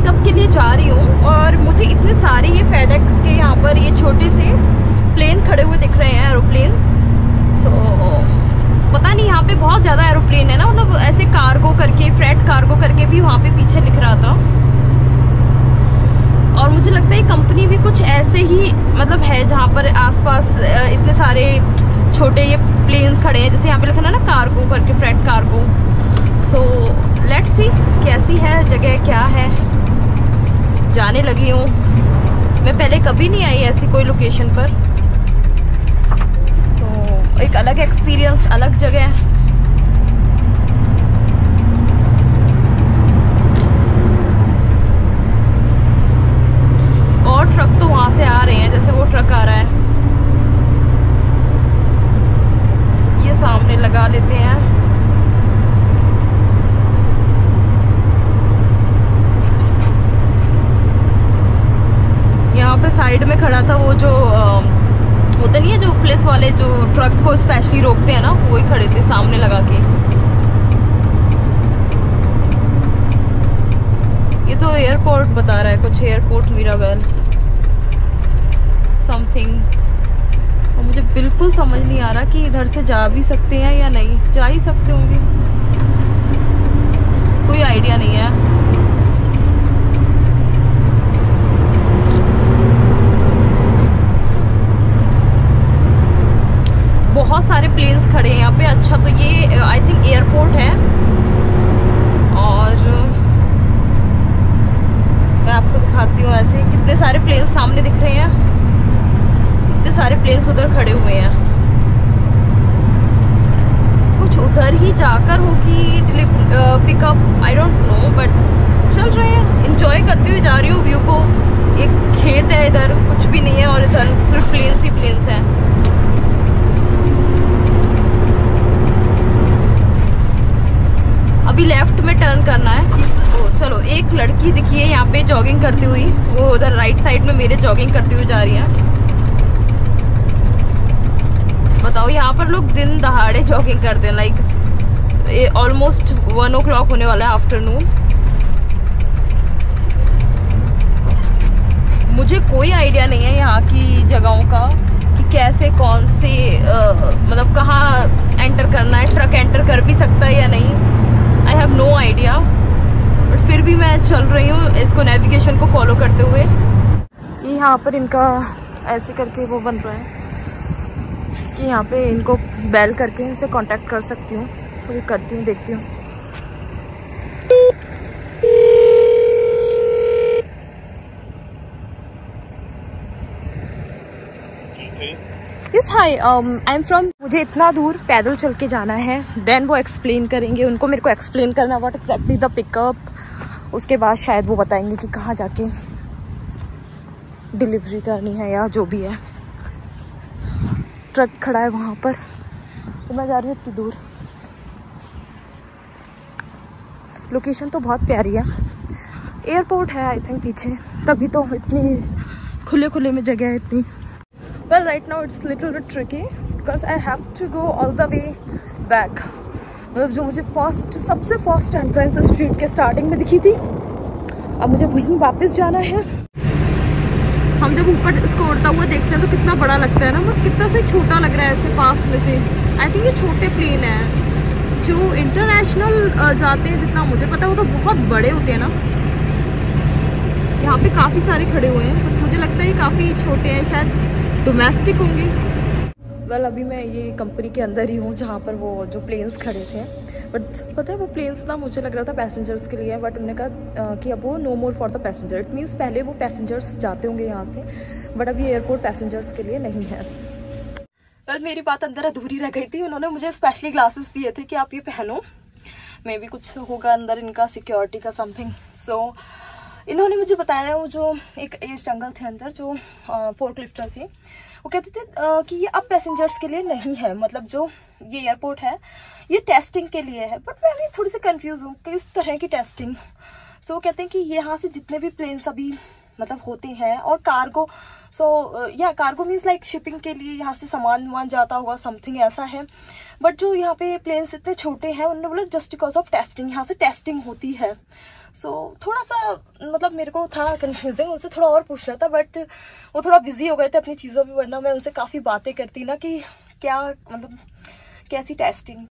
Pickup के लिए जा रही हूँ और मुझे इतने सारे ये फेडेक्स के यहाँ पर ये छोटे से प्लेन खड़े हुए दिख रहे हैं एरोप्लेन सो so, पता नहीं यहाँ पे बहुत ज़्यादा एरोप्लेन है ना मतलब ऐसे कार्गो करके फ्रेट कार्गो करके भी वहाँ पे पीछे लिख रहा था। और मुझे लगता है कंपनी भी कुछ ऐसे ही मतलब है जहाँ पर आसपास इतने सारे छोटे ये प्लेन खड़े हैं जैसे यहाँ पे लिखा है ना कार्गो करके freight cargo so let's see कैसी है जगह क्या है। जाने लगी हूँ। मैं पहले कभी नहीं आई ऐसी कोई लोकेशन पर। सो so, एक अलग एक्सपीरियंस अलग जगह है और ट्रक तो वहाँ से आ रहे हैं जैसे वो ट्रक आ रहा है ये सामने लगा लेते हैं यहाँ पे साइड में खड़ा था, वो जो होते नहीं है जो पुलिस वाले जो ट्रक को स्पेशली रोकते हैं ना, वो ही खड़े थे सामने लगा के। ये तो एयरपोर्ट बता रहा है, कुछ एयरपोर्ट मीराबेल समथिंग मुझे बिल्कुल समझ नहीं आ रहा कि इधर से जा भी सकते हैं या नहीं, जा ही सकते होंगे कोई आइडिया नहीं है बहुत सारे प्लेन्स खड़े हैं यहाँ पे। अच्छा तो ये आई थिंक एयरपोर्ट है। और, मैं आपको दिखाती हूँ ऐसे कितने सारे प्लेन्स सामने दिख रहे हैं। इतने सारे प्लेन्स उधर खड़े हुए हैं। कुछ उधर ही जाकर होगी pickup I don't know but चल रहे हैं। इंजॉय करते हुए जा रही हूँ व्यू को। एक खेत है इधर, कुछ भी नहीं है और इधर सिर्फ़ प्लेन्स ही प्लेन्स हैं अभी लेफ़्ट में टर्न करना है तो चलो लड़की दिखी है यहाँ पे जॉगिंग करती हुई, वो उधर राइट साइड में मेरे जॉगिंग करती हुई जा रही है। बताओ, यहाँ पर लोग दिन दहाड़े जॉगिंग करते हैं like almost one o'clock होने वाला है आफ्टरनून मुझे कोई आइडिया नहीं है यहाँ की जगहों का, कि कैसे, कौन से मतलब कहाँ एंटर करना है ट्रक एंटर कर भी सकता है या नहीं। I have no idea but फिर मैं चल रही हूँ इसको नेविगेशन को फॉलो करते हुए। यहाँ पर इनका ऐसे करके वो बन रहा है कि यहाँ पे इनको बेल करके इनसे कांटेक्ट कर सकती हूँ। तो करती हूँ, देखती हूँ। Yes hi I am from मुझे इतना दूर पैदल चल के जाना है। देन वो एक्सप्लेन करेंगे, उनको मेरे को एक्सप्लेन करना व्हाट एक्जैक्टली द पिकअप उसके बाद शायद वो बताएँगे कि कहाँ जाके डिलीवरी करनी है या जो भी है। ट्रक खड़ा है वहाँ पर। तो मैं जा रही हूँ इतनी दूर। लोकेशन तो बहुत प्यारी है। एयरपोर्ट है आई थिंक पीछे। तभी तो इतनी खुले खुले में जगह है इतनी। Well right now it's little bit tricky because I have to go all the way back मतलब जो मुझे फ़र्स्ट सबसे फ़र्स्ट एंट्रेंस स्ट्रीट के स्टार्टिंग में दिखी थी। अब मुझे वहीं वापस जाना है। हम जब ऊपर इसको उड़ता हुआ देखते हैं तो कितना बड़ा लगता है ना बट कितना से छोटा लग रहा है ऐसे पास में से। आई थिंक ये छोटे प्लेन हैं। जो इंटरनेशनल जाते हैं जितना मुझे पता है, वो तो बहुत बड़े होते हैं ना। यहाँ पे काफ़ी सारे खड़े हुए हैं, बट मुझे लगता है ये काफ़ी छोटे हैं, शायद डोमेस्टिक होंगे। वेल well, अभी मैं ये कंपनी के अंदर ही हूँ जहाँ पर वो जो प्लेन्स खड़े थे। बट पता है वो प्लेन्स ना मुझे लग रहा था पैसेंजर्स के लिए बट उन्होंने कहा कि अब वो no more for the passenger it means पहले वो पैसेंजर्स जाते होंगे यहाँ से बट अभी एयरपोर्ट पैसेंजर्स के लिए नहीं है। वेल well, मेरी बात अंदर अधूरी रह गई थी। उन्होंने मुझे स्पेशली ग्लासेस दिए थे कि आप ये पहनो। मे भी कुछ होगा अंदर इनका सिक्योरिटी का समथिंग सो so, इन्होंने मुझे बताया वो जो एक एज जंगल थे अंदर जो फोर्क लिफ्टर थे वो कहते थे आ, कि ये अब पैसेंजर्स के लिए नहीं है मतलब जो ये एयरपोर्ट है ये टेस्टिंग के लिए है बट मैं अभी थोड़ी सी कंफ्यूज हूँ किस तरह की टेस्टिंग सो so, वो कहते हैं कि यहाँ से जितने भी प्लेन्स अभी मतलब होते हैं और कार्गो सो या कार्गो मीन्स लाइक शिपिंग के लिए यहाँ से सामान वामान जाता होगा समथिंग ऐसा है। बट जो यहाँ पे प्लेन्स इतने छोटे हैं उन्होंने बोला जस्ट बिकॉज़ ऑफ़ टेस्टिंग यहाँ से टेस्टिंग होती है। सो so, थोड़ा सा मतलब मेरे को था कन्फ्यूजिंग उनसे थोड़ा और पूछना था बट वो थोड़ा बिज़ी हो गए थे अपनी चीज़ों में वरना मैं उनसे काफ़ी बातें करती ना कि क्या मतलब कैसी टेस्टिंग